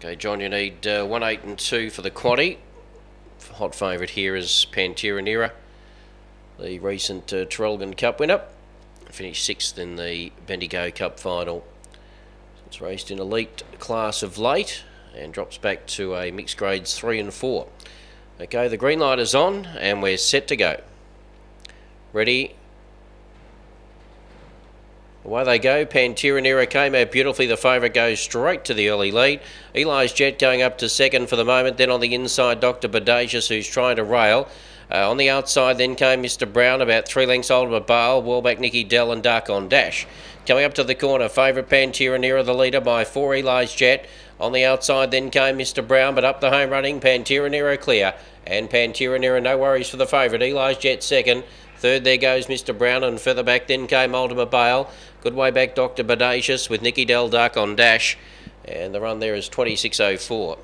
Okay, John, you need uh, 1, 8 and 2 for the quaddy. Hot favourite here is Pantera Nera, the recent uh, Traralgon Cup winner. Finished sixth in the Bendigo Cup final. It's raced in elite class of late and drops back to a mixed grades 3 and 4. Okay, the green light is on and we're set to go. Ready, Away they go. Pantera Nera came out beautifully. The favourite goes straight to the early lead. Eli's Jet going up to second for the moment. Then on the inside, Dr. Bodacious, who's trying to rail. Uh, on the outside, then came Mr. Brown, about three lengths older, Bale, Wellback, Nicky Dell, and Dark on Dash. Coming up to the corner, favourite Pantera Nera the leader by four Eli's Jet. On the outside, then came Mr. Brown, but up the home running, Pantera Nera clear. And Pantera Nera, no worries for the favourite. Eli's Jet second. Third, there goes Mr. Brown, and further back then came Ultima Bale. Good way back, Dr. Bodacious with Nicky Dell Duck on dash. And the run there is 26.04.